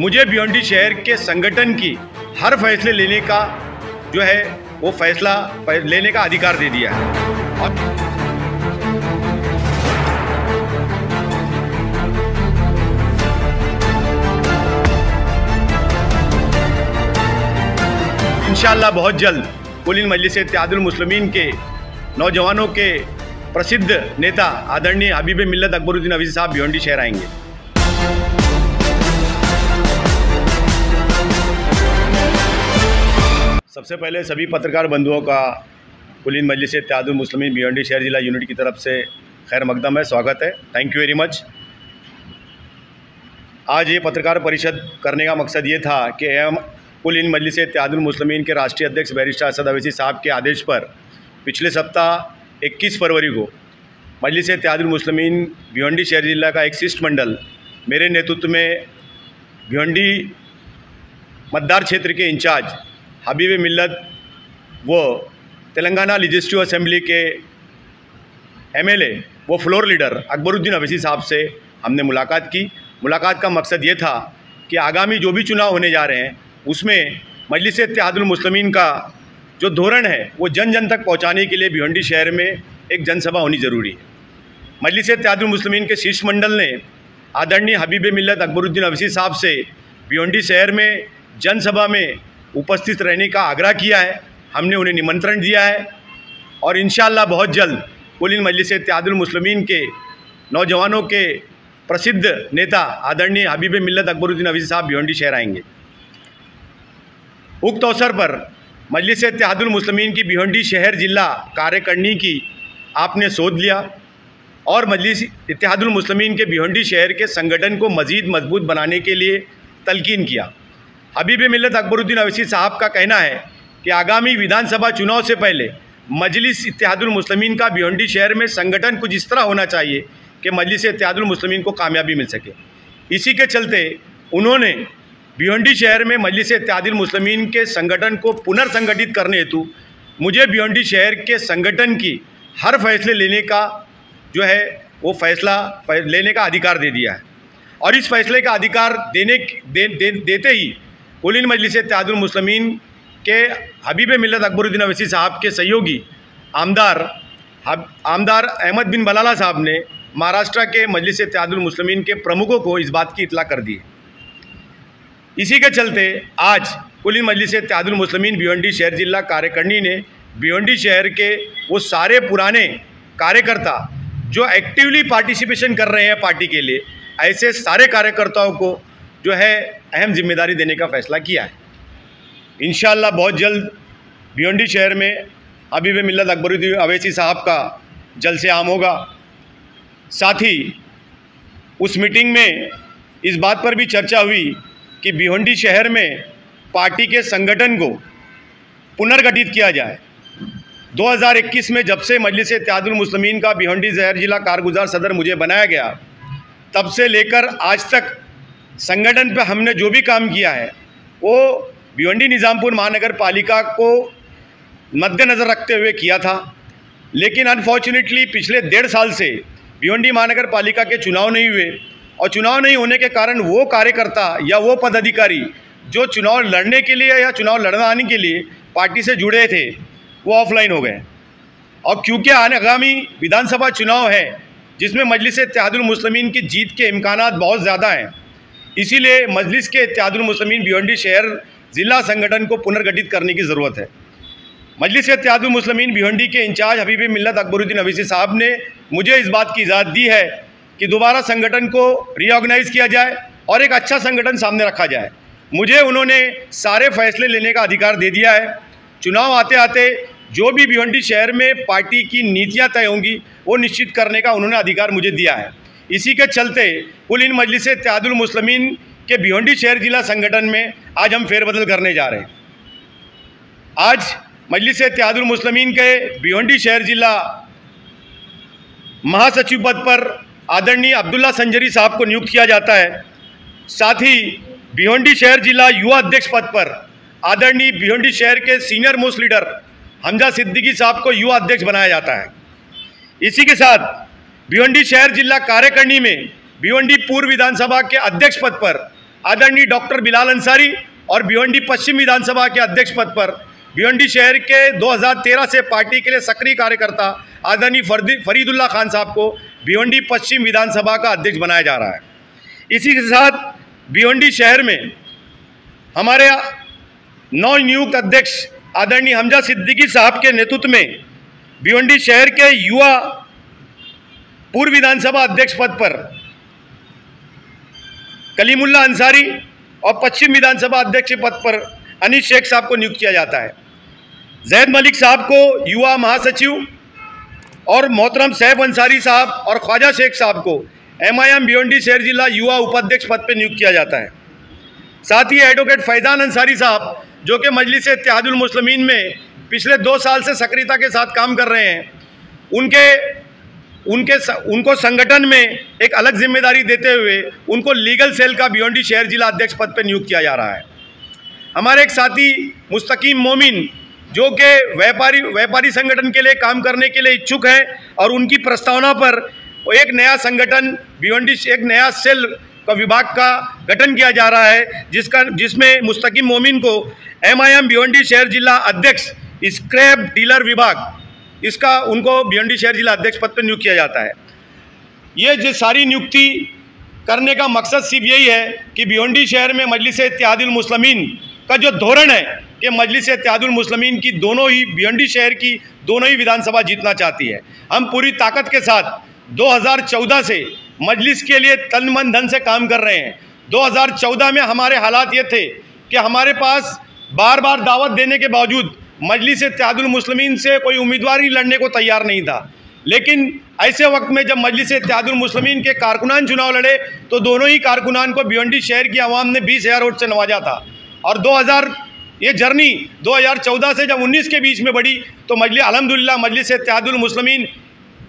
मुझे भिवंडी शहर के संगठन की हर फैसले लेने का जो है, वो फैसला लेने का अधिकार दे दिया है। और बहुत जल्द कुलिन मजलिस त्यादुल मुस्लिमीन के नौजवानों के प्रसिद्ध नेता आदरणीय हबीब मिल्लत अकबरुद्दीन अवीज़ साहब भिवंडी शहर आएँगे। सबसे पहले सभी पत्रकार बंधुओं का कुलिन मजलिस त्यादुल मुस्लिमीन भिवंडी शहर जिला यूनिट की तरफ़ से खैर मकदम है, स्वागत है। थैंक यू वेरी मच आज ये पत्रकार परिषद करने का मकसद ये था कि एम कुल इन मजलिस त्यादुल मुस्लिमीन के राष्ट्रीय अध्यक्ष बैरिस्टर असद अवैसी साहब के आदेश पर पिछले सप्ताह 21 फरवरी को मजलिस त्यादुल मुस्लिमीन भिवंडी शहर जिला का एक शिष्ट मंडल मेरे नेतृत्व में भिवंडी मतदार क्षेत्र के इंचार्ज हबीब मिलत व तेलंगाना लेजिस्लेटिव असम्बली के एमएलए वो फ्लोर लीडर अकबरुद्दीन अवैसी साहब से हमने मुलाकात की। मुलाकात का मकसद ये था कि आगामी जो भी चुनाव होने जा रहे हैं, उसमें मजलिस मुस्लिमीन का जो धोरण है, वो जन जन तक पहुँचाने के लिए भिवंडी शहर में एक जनसभा होनी ज़रूरी है। मजलिस मुस्लिमीन के शीर्ष मंडल ने आदरणीय हबीब मिलत अकबरुद्दीन अवसी साहब से भिवंडी शहर में जनसभा में उपस्थित रहने का आग्रह किया है। हमने उन्हें निमंत्रण दिया है और इन बहुत जल्द कुल इन मजलिस मुस्लिमीन के नौजवानों के प्रसिद्ध नेता आदरणीय हबीब मिल्लत अकबरुद्दीन अवीज़ साहब भिवंडी शहर आएँगे। उक्त अवसर पर मजलिस मुस्लिमीन की भिवंडी शहर जिला कार्यकारिणी की आपने सोध लिया और मजलिस मुस्लिमीन के भिवंडी शहर के संगठन को मज़ीद मज़बूत बनाने के लिए तलकिन किया। हबीब मिलत अकबरुद्दीन अवैसी साहब का कहना है कि आगामी विधानसभा चुनाव से पहले मजलिस मुस्लिमीन का भिवंडी शहर में संगठन कुछ इस तरह होना चाहिए कि मजलिस मुस्लिमीन को कामयाबी मिल सके। इसी के चलते उन्होंने भिवंडी शहर में मजलिस मुस्लिमीन के संगठन को पुनर्संगठित करने हेतु मुझे भिवंडी शहर के संगठन की हर फैसले लेने का जो है वो फैसला लेने का अधिकार दे दिया है। और इस फैसले का अधिकार देने दे, दे, देते ही कुलिन मजलिस मुस्लिमीन के हबीब मिलत अकबरुद्दीन अवैसी साहब के सहयोगी आमदार आमदार अहमद बिन बलाला साहब ने महाराष्ट्र के मजलिस मुस्लिमीन के प्रमुखों को इस बात की इतला कर दी इसी के चलते आज कुलिन मजलिस मुस्लिमीन भिवंडी शहर जिला कार्यकारिणी ने भिवंडी शहर के वो सारे पुराने कार्यकर्ता जो एक्टिवली पार्टिसिपेशन कर रहे हैं पार्टी के लिए, ऐसे सारे कार्यकर्ताओं को जो है अहम ज़िम्मेदारी देने का फैसला किया है। इन बहुत जल्द भिवंडी शहर में अभी हबीब मिलत अकबरुद्दीन अवैसी साहब का जल से आम होगा। साथ ही उस मीटिंग में इस बात पर भी चर्चा हुई कि भिवंडी शहर में पार्टी के संगठन को पुनर्गठित किया जाए। 2021 में जब से मजलिस मुस्लिमीन का भिवंडी जहर जिला कारगुजार सदर मुझे बनाया गया, तब से लेकर आज तक संगठन पर हमने जो भी काम किया है, वो भिवंडी निज़ामपुर महानगर पालिका को मद्देनज़र रखते हुए किया था। लेकिन अनफॉर्चुनेटली पिछले डेढ़ साल से भिवंडी महानगर पालिका के चुनाव नहीं हुए और चुनाव नहीं होने के कारण वो कार्यकर्ता या वो पदाधिकारी जो चुनाव लड़ने के लिए या चुनाव लड़ना आने के लिए पार्टी से जुड़े थे, वो ऑफलाइन हो गए। और क्योंकि आने आगामी विधानसभा चुनाव है, जिसमें मजलिस मुस्लिमीन की जीत के इम्कान बहुत ज़्यादा हैं इसीलिए मजलिस के मुस्लिमीन भिवंडी शहर ज़िला संगठन को पुनर्गठित करने की ज़रूरत है। मजलिस मुस्लिमीन भिवंडी के इंचार्ज हबीब मिल्लत अकबरुद्दीन अवीसी साहब ने मुझे इस बात की इजाज़त दी है कि दोबारा संगठन को रीऑर्गेनाइज़ किया जाए और एक अच्छा संगठन सामने रखा जाए। मुझे उन्होंने सारे फैसले लेने का अधिकार दे दिया है। चुनाव आते आते जो भी भिवंडी शहर में पार्टी की नीतियाँ तय होंगी, वो निश्चित करने का उन्होंने अधिकार मुझे दिया है। इसी के चलते कुल इन मजलिस मुस्लिमीन के भिवंडी शहर जिला संगठन में आज हम फेरबदल करने जा रहे हैं। आज मजलिस मुस्लिमीन के भिवंडी शहर जिला महासचिव पद पर आदरणीय अब्दुल्ला संजरी साहब को नियुक्त किया जाता है। साथ ही भिवंडी शहर जिला युवा अध्यक्ष पद पर आदरणीय भिवंडी शहर के senior most leader Hamza Siddiqui साहब को युवा अध्यक्ष बनाया जाता है। इसी के साथ भिवंडी शहर जिला कार्यकारिणी में भिवंडी पूर्व विधानसभा के अध्यक्ष पद पर आदरणीय डॉक्टर बिलाल अंसारी और भिवंडी पश्चिम विधानसभा के अध्यक्ष पद पर भिवंडी शहर के 2013 से पार्टी के लिए सक्रिय कार्यकर्ता आदरणीय फरदी फरीदुल्ला खान साहब को भिवंडी पश्चिम विधानसभा का अध्यक्ष बनाया जा रहा है। इसी के साथ भिवंडी शहर में हमारे नव नियुक्त अध्यक्ष आदरणीय हमजा सिद्दीकी साहब के नेतृत्व में भिवंडी शहर के युवा पूर्व विधानसभा अध्यक्ष पद पर कलीमुल्ला अंसारी और पश्चिम विधानसभा अध्यक्ष पद पर अनिश शेख साहब को नियुक्त किया जाता है। जैद मलिक साहब को युवा महासचिव और मोहतरम सैफ अंसारी साहब और ख्वाजा शेख साहब को एम आई एम भिवंडी शहर जिला युवा उपाध्यक्ष पद पर नियुक्त किया जाता है। साथ ही एडवोकेट फैज़ान अंसारी साहब, जो कि मजलिस इतिहादुल मुस्लिमीन में पिछले दो साल से सक्रियता के साथ काम कर रहे हैं, उनके उनके उनको संगठन में एक अलग ज़िम्मेदारी देते हुए उनको लीगल सेल का भिवंडी शहर जिला अध्यक्ष पद पर नियुक्त किया जा रहा है। हमारे एक साथी मुस्तकीम मोमिन, जो कि व्यापारी व्यापारी संगठन के लिए काम करने के लिए इच्छुक हैं और उनकी प्रस्तावना पर एक नया संगठन भिवंडी एक नया सेल का विभाग का गठन किया जा रहा है, जिसका, जिसमें मुस्तकीम मोमिन को एम आई एम शहर जिला अध्यक्ष, स्क्रैप डीलर विभाग इसका उनको भिवंडी शहर जिला अध्यक्ष पद पर नियुक्त किया जाता है। ये जो सारी नियुक्ति करने का मकसद सिर्फ़ यही है कि भिवंडी शहर में मजलिस इत्यादुल मुस्लिमीन का जो धोरण है कि मजलिस इत्यादुल मुस्लिमीन की दोनों ही भिवंडी शहर की दोनों ही विधानसभा जीतना चाहती है। हम पूरी ताकत के साथ 2014 से मजलिस के लिए तन मन धन से काम कर रहे हैं। 2014 में हमारे हालात ये थे कि हमारे पास बार बार दावत देने के बावजूद मजलिस मुस्लिमीन से कोई उम्मीदवार ही लड़ने को तैयार नहीं था। लेकिन ऐसे वक्त में जब मजलिस मुस्लिमीन के कारकुनान चुनाव लड़े तो दोनों ही कारकुनान को भिवंडी शहर की आवाम ने बीस हज़ार वोट से नवाजा था। और 2000 ये जर्नी 2014 से जब 19 के बीच में बढ़ी तो मजलिस अलहमदिल्ला मजलिस मुस्लिमीन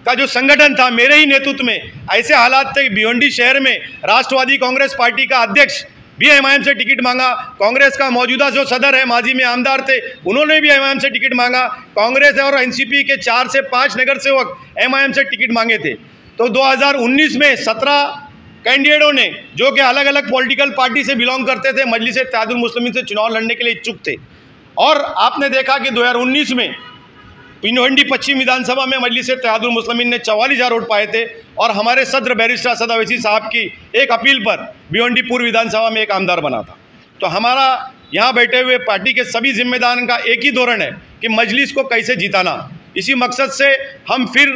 का जो संगठन था, मेरे ही नेतृत्व में, ऐसे हालात थे भिवंडी शहर में राष्ट्रवादी कांग्रेस पार्टी का अध्यक्ष भी एमआईएम से टिकट मांगा। कांग्रेस का मौजूदा जो सदर है, माजी में आमदार थे, उन्होंने भी एमआईएम से टिकट मांगा। कांग्रेस और एनसीपी के चार से पाँच नगर सेवक एम से टिकट मांगे थे। तो 2019 में 17 कैंडिडेटों ने, जो कि अलग अलग पॉलिटिकल पार्टी से बिलोंग करते थे मजलिस ताजुल मुस्लिम से चुनाव लड़ने के लिए इच्छुक थे। और आपने देखा कि 2019 में पिनोहंडी पश्चिम विधानसभा में मजलिस तहादुल मुस्लिमीन ने चवालीस हज़ार वोट पाए थे और हमारे सदर बैरिस्टर असद अवैसी साहब की एक अपील पर भिवंडी पूर्व विधानसभा में एक आमदार बना था। तो हमारा यहाँ बैठे हुए पार्टी के सभी जिम्मेदार का एक ही धोरण है कि मजलिस को कैसे जिताना। इसी मकसद से हम फिर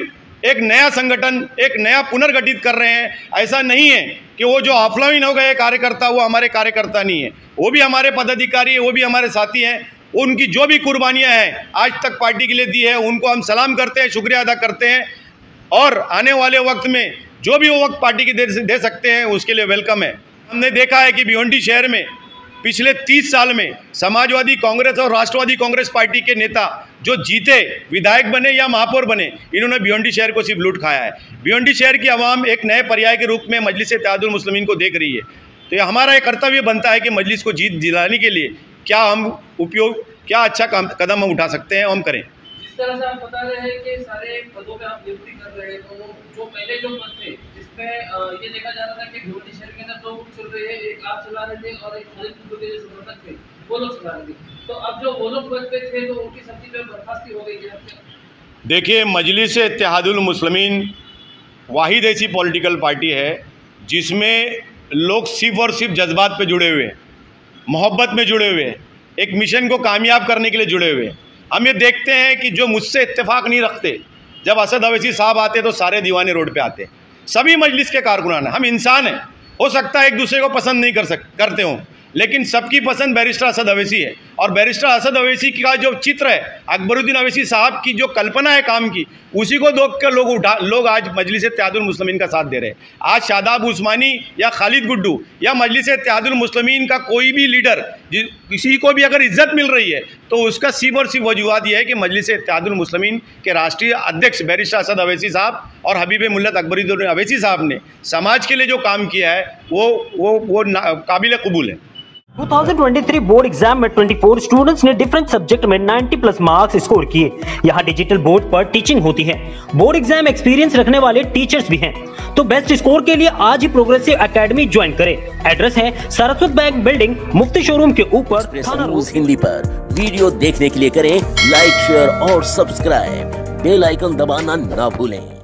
एक नया संगठन, एक नया पुनर्गठित कर रहे हैं। ऐसा नहीं है कि वो जो ऑफलाइन हो गए, कार्यकर्ता, वो हमारे कार्यकर्ता नहीं है। वो भी हमारे पदाधिकारी है, वो भी हमारे साथी हैं। उनकी जो भी कुर्बानियाँ हैं आज तक पार्टी के लिए दी है उनको हम सलाम करते हैं शुक्रिया अदा करते हैं। और आने वाले वक्त में जो भी वो वक्त पार्टी की दे, सकते हैं उसके लिए वेलकम है। हमने देखा है कि भिवंडी शहर में पिछले तीस साल में समाजवादी कांग्रेस और राष्ट्रवादी कांग्रेस पार्टी के नेता जो जीते विधायक बने या महापौर बने इन्होंने भिवंडी शहर को सिर्फ़ लूट खाया है। भिवंडी शहर की आवाम एक नए पर्याय के रूप में मजलिस मुस्लिमीन को देख रही है। तो ये हमारा एक कर्तव्य बनता है कि मजलिस को जीत दिलाने के लिए क्या हम उपयोग क्या अच्छा काम कदम हम उठा सकते हैं हम करें। जिस तरह से आप बता रहे हैं कि सारे पदों पे आप नियुक्ति कर रहे हैं तो जो पहले जो पद थे जिसमें ये देखा जा रहा था कि भिवंडी शहर के अंदर दो ग्रुप चल रहे हैं एक आप चला रहे थे और एक खालिद कुल्लू के जो समर्थक थे वो लोग चला रहे थे। तो अब जो वो लोग पद पे थे तो उनकी सब्ज़ी पे बर्खास्ती हो गई देखिए मजलिस इतिहादुल मुस्लिमीन वाहिद ऐसी पॉलिटिकल पार्टी है जिसमें लोग सिर्फ़ और सिर्फ़ जज्बात पे जुड़े हुए हैं। मोहब्बत में जुड़े हुए एक मिशन को कामयाब करने के लिए जुड़े हुए हम ये देखते हैं कि जो मुझसे इत्तेफाक नहीं रखते, जब असद अवैसी साहब आते तो सारे दीवाने रोड पे आते। सभी मजलिस के कारकुनान हैं। हम इंसान हैं। हो सकता है एक दूसरे को पसंद नहीं कर सक, करते हों, लेकिन सबकी पसंद बैरिस्टर असद अवैसी है। और बैरिस्टर असद अवैसी का जो चित्र है, अकबरुद्दीन अवैसी साहब की जो कल्पना है काम की, उसी को देख कर लोग उठा, लोग आज मजलिस त्यादुल मुस्लिमीन का साथ दे रहे हैं। आज शादाब उस्मानी या खालिद गुड्डू या मजलिस त्यादुल मुस्लिमीन का कोई भी लीडर किसी को भी अगर इज़्ज़त मिल रही है तो उसका सिर्फ़ और सिर्फ़ वजूहत यह है कि मजलिस त्यादुल मुस्लिमीन के राष्ट्रीय अध्यक्ष बैरिस्टर असद अवैसी साहब और हबीब मुल्लत अकबरुद्दीन अवैसी साहब ने समाज के लिए जो काम किया है, वो वो वो काबिल कबूल है। 2023 बोर्ड एग्ज़ाम में 24 स्टूडेंट्स ने डिफरेंट सब्जेक्ट में 90 प्लस मार्क्स स्कोर किए। यहाँ डिजिटल बोर्ड पर टीचिंग होती है। बोर्ड एग्ज़ाम एक्सपीरियंस रखने वाले टीचर्स भी हैं। तो बेस्ट स्कोर के लिए आज ही प्रोग्रेसिव एकेडमी ज्वाइन करें। एड्रेस है Saraswat bank building Mufti showroom के ऊपर हिंदी पर। वीडियो देखने के लिए करें लाइक शेयर और सब्सक्राइब बेल आइकन दबाना ना भूलें।